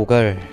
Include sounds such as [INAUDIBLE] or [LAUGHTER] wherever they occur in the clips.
오갈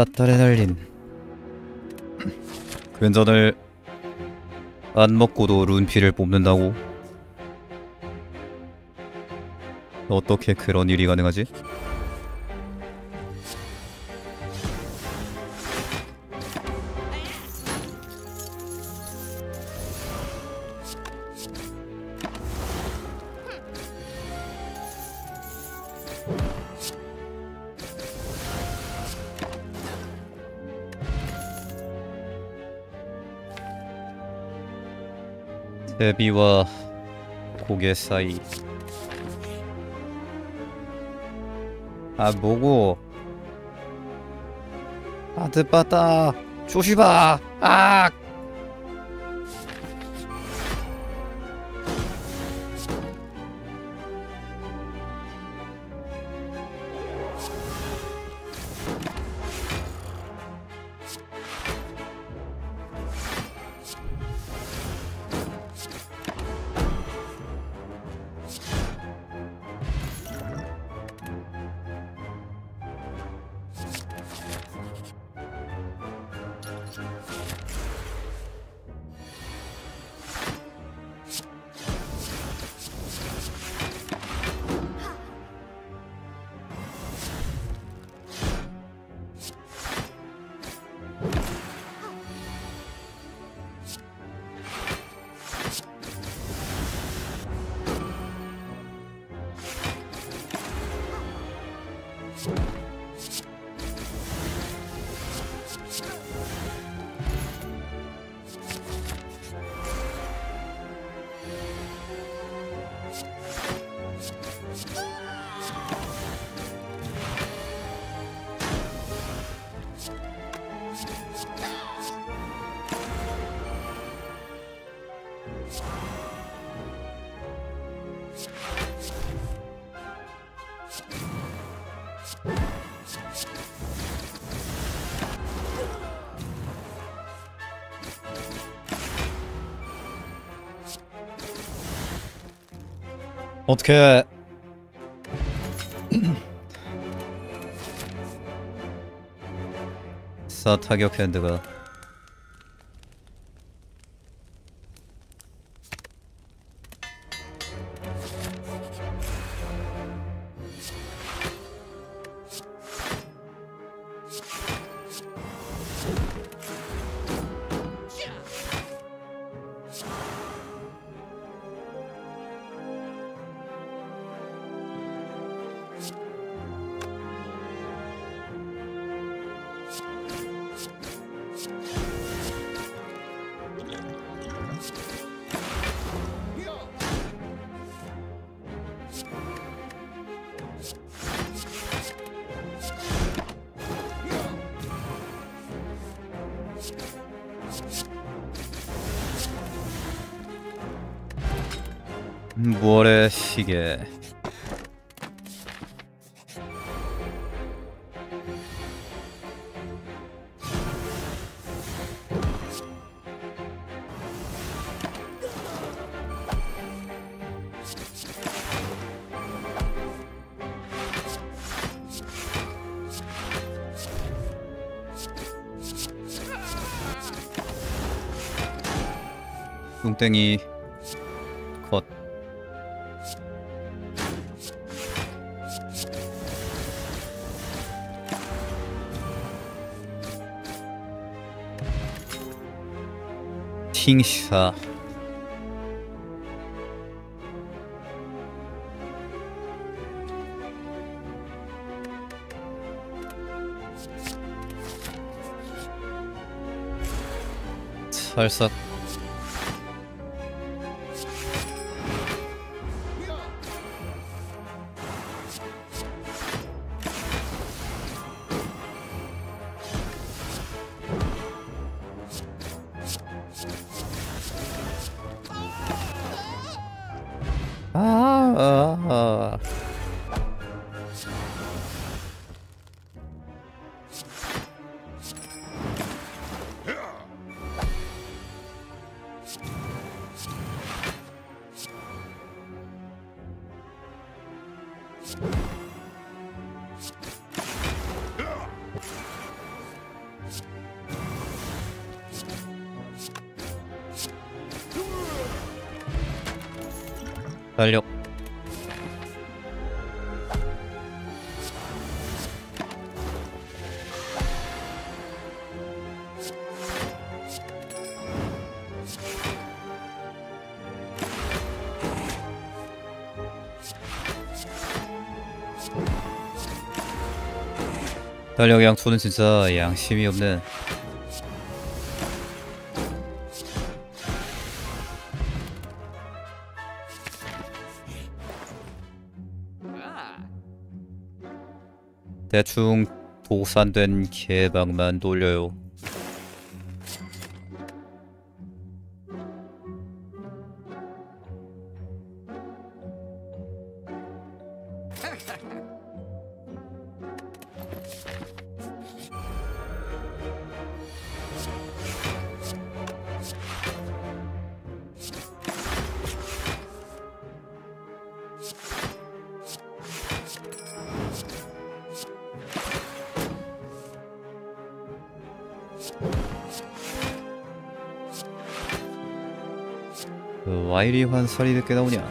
아타레날린 괜전을 안 먹고도 룬피를 뽑는다고? 어떻게 그런 일이 가능하지? 대비와 고개 사이. 아 뭐고? 아드바다 조시바. 아 어떻게 [CLEARS THROAT] 사 타격 핸드가 무얼의 시계. 뚱땡이 팅샤 살짝 아, 달력 양초는 진짜 양심이 없네 대충 도산된 개방만 돌려요. 그 와이리 환살이 늦게 나오냐?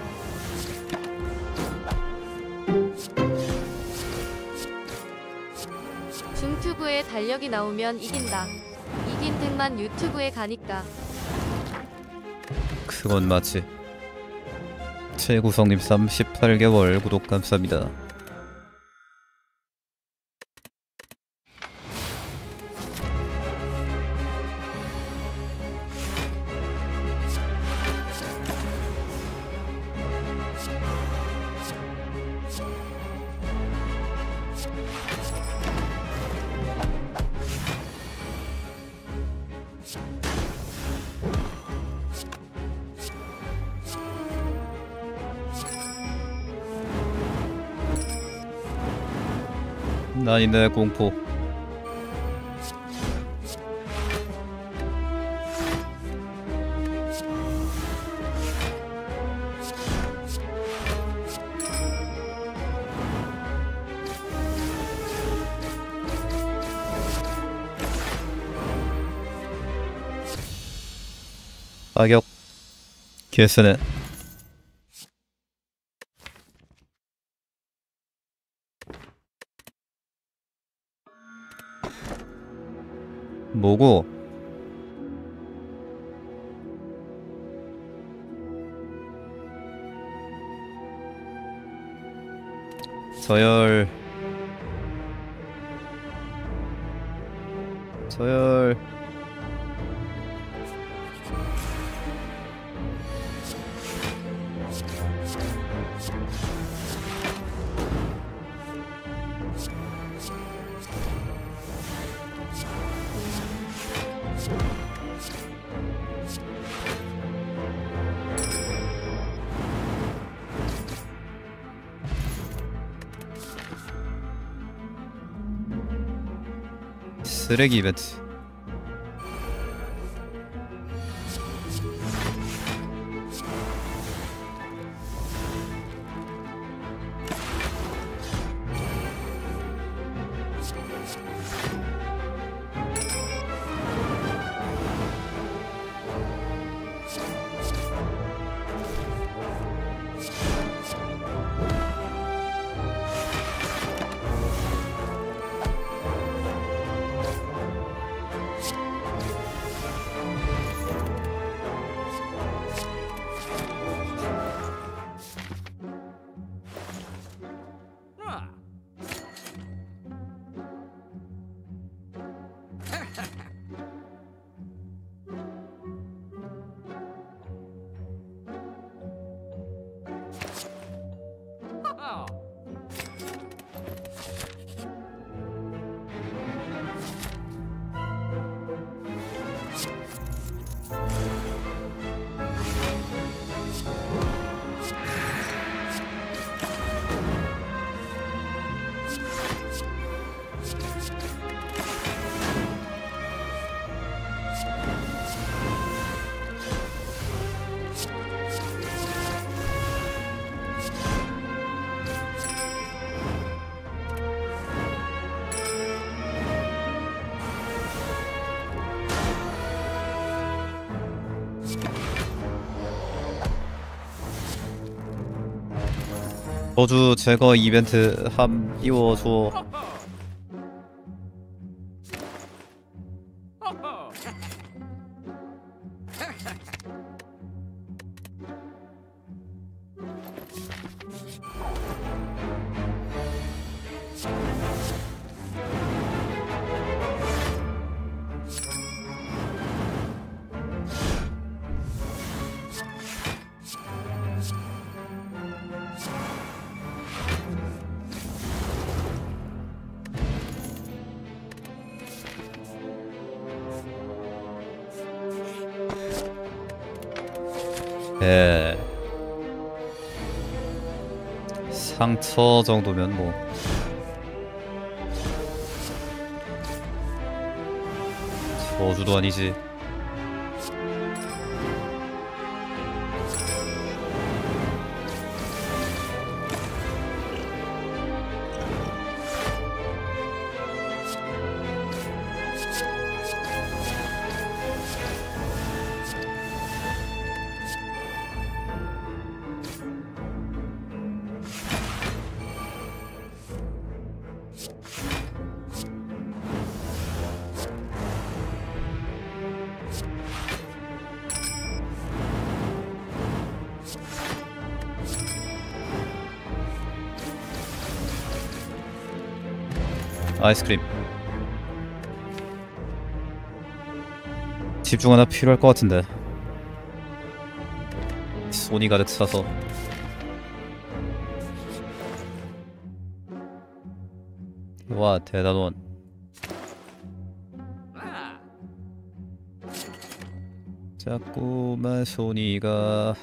중튜브에 달력이 나오면 이긴다. 이긴 듯만 유튜브에 가니까. 그건 맞지. 최구성님 38개월 구독 감사합니다. 난 이내 공포. 악역. 개쓰네 뭐고? 서열. 서열 쓰레기 이벤트 저주 제거 이벤트 함 띄워줘 상처 정도면 뭐. 저주도 아니지 아이스크림. 집중 하나 필요할 것 같은데. 손이 가득 차서. 와 대단원. 자꾸만 손이가.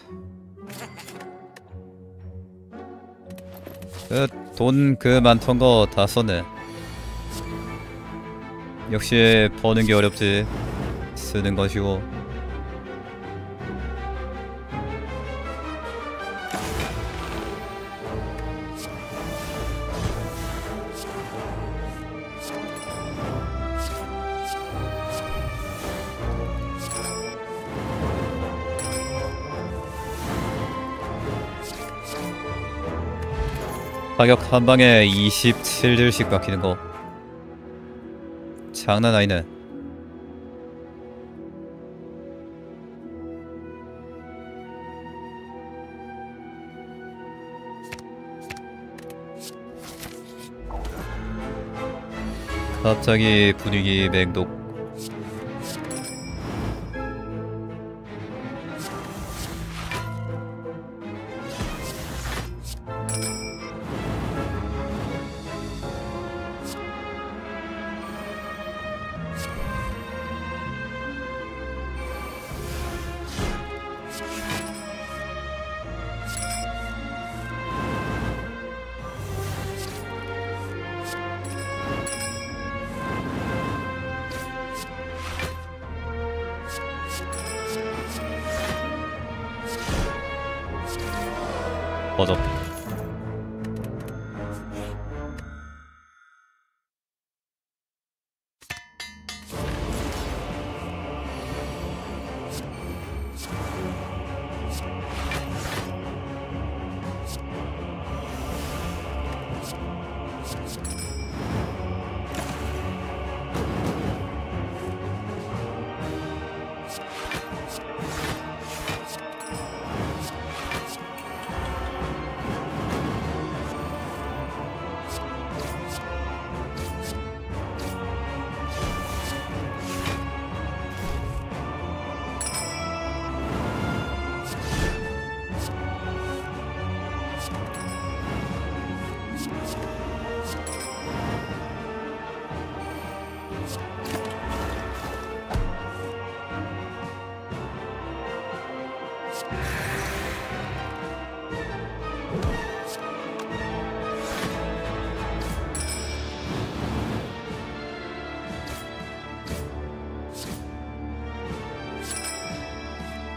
그 돈 그 많던 거 다 썼네 역시 버는 게 어렵지. 쓰는 것이고. 가격 한 방에 27딜씩 깎이는 거. 장난 아니네. 갑자기 분위기 맹독 버접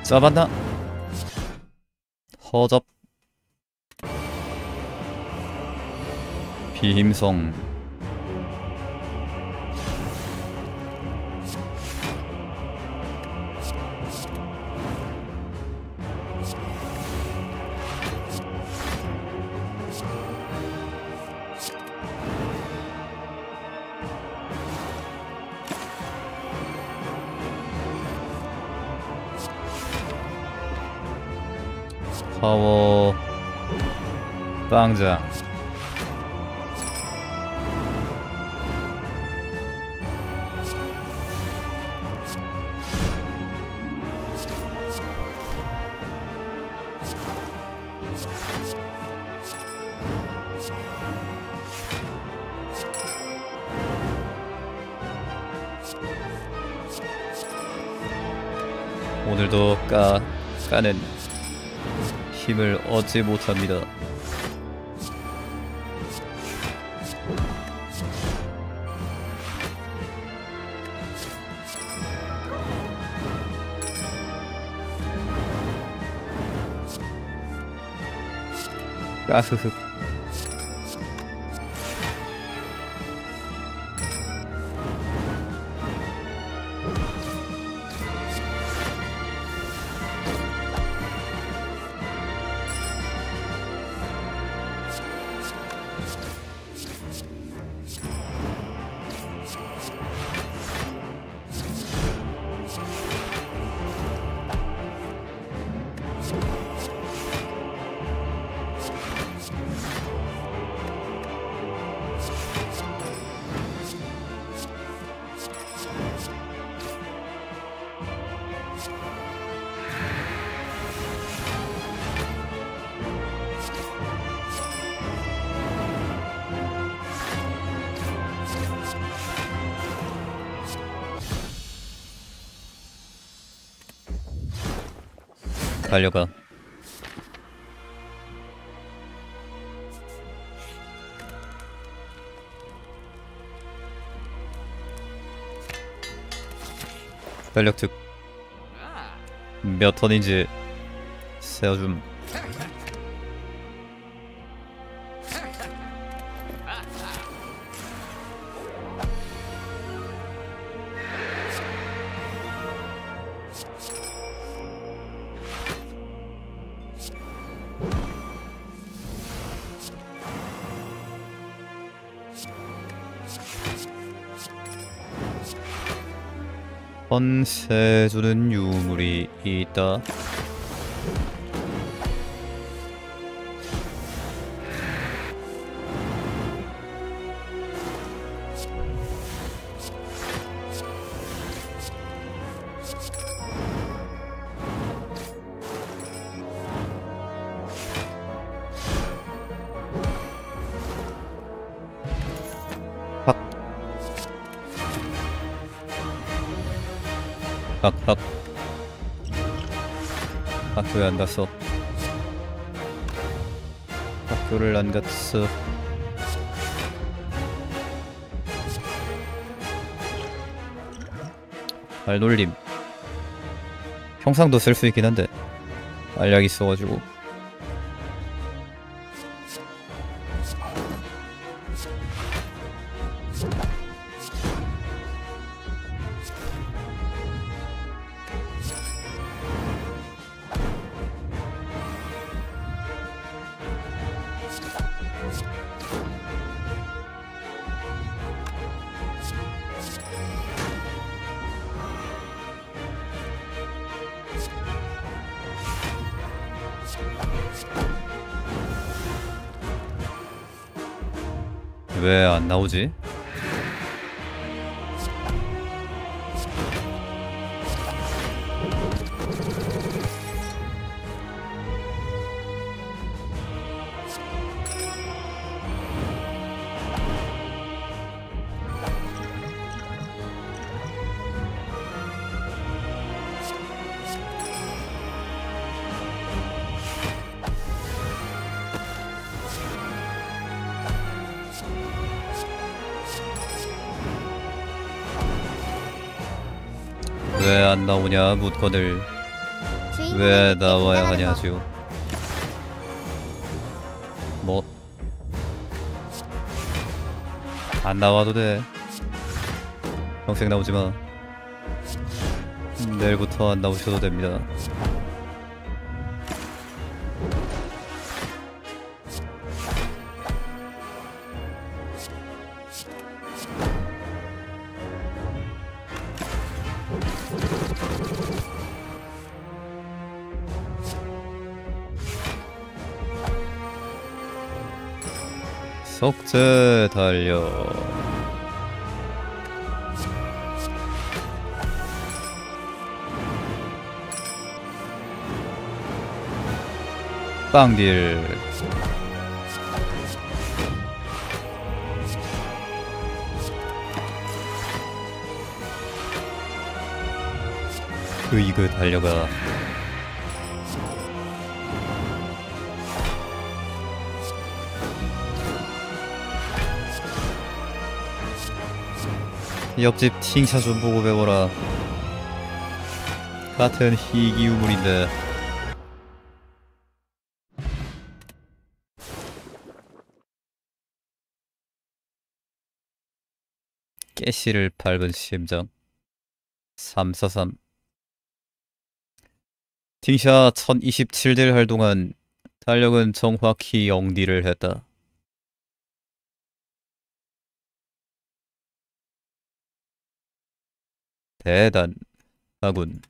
짜봤나? 허접 비힘성 파워 빵장 힘을 얻지 못합니다. 까흐흐 달려가. 전력특 몇 턴인지 세워줌 헌세주는 유물이 있다. 갔어 학교를 안 갔어. 발놀림. 평상도 쓸 수 있긴 한데 알약 있어가지고 나오냐 묻거늘 왜 나와야 하냐죠 뭐? 안 나와도 돼. 평생 나오지마. 내일부터 안 나오셔도 됩니다 석재 달려. 빵딜. 으이그 달려가 옆집 팅샷 좀 보고 배워라. 같은 희귀 유물인데. 깨씨를 밟은 심장 343 팅샷 1027딜 할 동안 달력은 정확히 0딜을 했다 대단하군